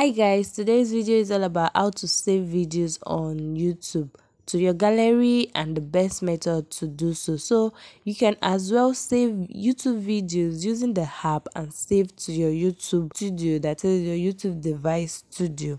hi guys. Today's video is all about how to save videos on youtube to your gallery and the best method to do so. So you can as well save youtube videos using the app and save to your youtube studio that is your youtube device studio.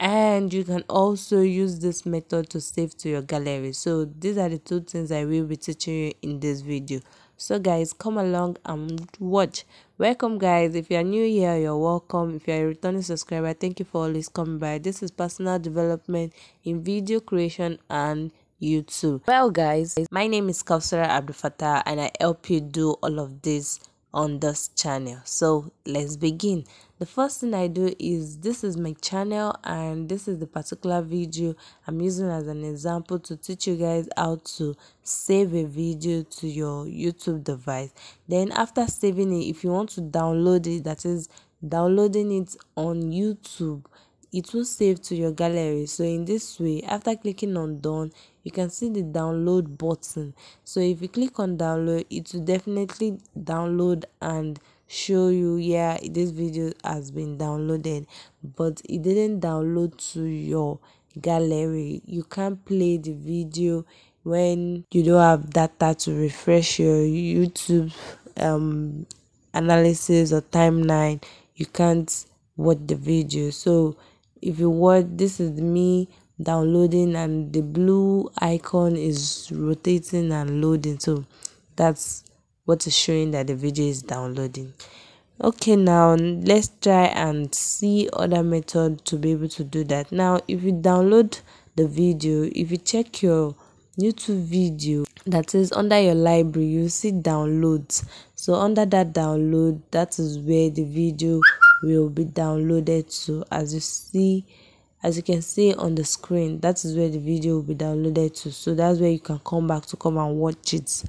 And you can also use this method to save to your gallery. So these are the two things i will be teaching you in this video. So guys come along and watch welcome guys. If you are new here you're welcome. If you're a returning subscriber thank you for always coming by. This is personal development in video creation and youtube. Well guys my name is Kaosarah Abdulfatai and i help you do all of this on this channel. So let's begin. The first thing i do is this is my channel and this is the particular video. I'm using as an example to teach you guys how to save a video to your youtube device. Then after saving it if you want to download it that is downloading it on youtube it will save to your gallery. So in this way after clicking on done you can see the download button. So if you click on download it will definitely download and show you yeah this video has been downloaded but it didn't download to your gallery. You can't play the video when you don't have data to refresh your youtube um analysis or timeline. You can't watch the video. So if you watch this is me downloading and the blue icon is rotating and loading. So that's what is showing that the video is downloading. Okay now let's try and see other method to be able to do that. Now if you download the video if you check your youtube video that is under your library you see downloads. So under that download that is where the video will be downloaded to as you see as you can see on the screen that is where the video will be downloaded to. So that's where you can come back to come and watch it.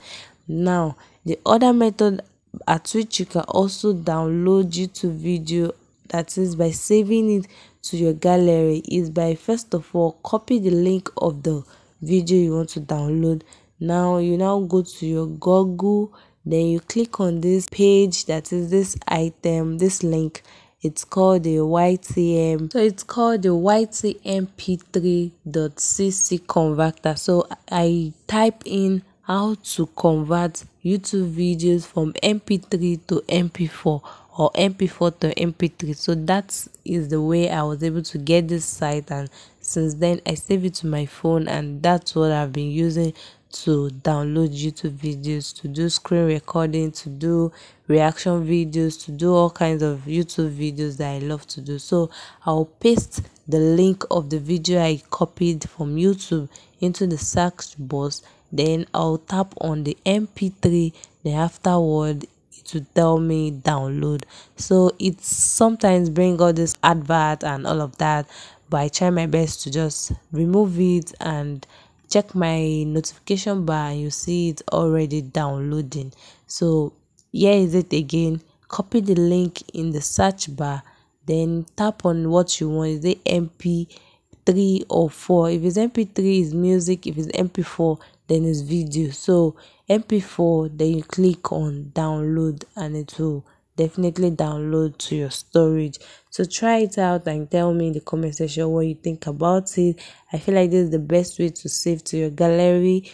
Now the other method at which you can also download youtube video that is by saving it to your gallery is by first of all copy the link of the video you want to download. Now you now go to your google then you click on this page that is this item this link it's called the ytm so it's called the ytmp3.cc converter. So i type in how to convert youtube videos from mp3 to mp4 or mp4 to mp3 so that is is the way i was able to get this site and since then i save it to my phone and that's what i've been using to download YouTube videos, to do screen recording, to do reaction videos, to do all kinds of YouTube videos that I love to do. So I'll paste the link of the video I copied from YouTube into the search box. Then I'll tap on the MP3. Then afterward, it will tell me download. So it sometimes bring all this advert and all of that. But I try my best to just remove it and check my notification bar and you see it already downloading. So here is it again. Copy the link in the search bar then tap on what you want. Is it mp3 or 4 if it's mp3 is music. If it's mp4 then it's video. So mp4 then you click on download and it will definitely download to your storage. So try it out and tell me in the comment section what you think about it. I feel like this is the best way to save to your gallery.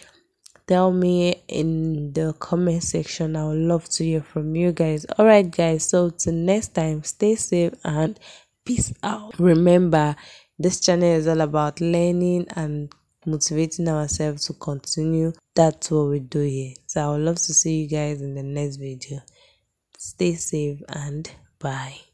Tell me in the comment section. I would love to hear from you guys. All right guys. So till next time stay safe and peace out. Remember this channel is all about learning and motivating ourselves to continue. That's what we do here. So i would love to see you guys in the next video Stay safe and bye.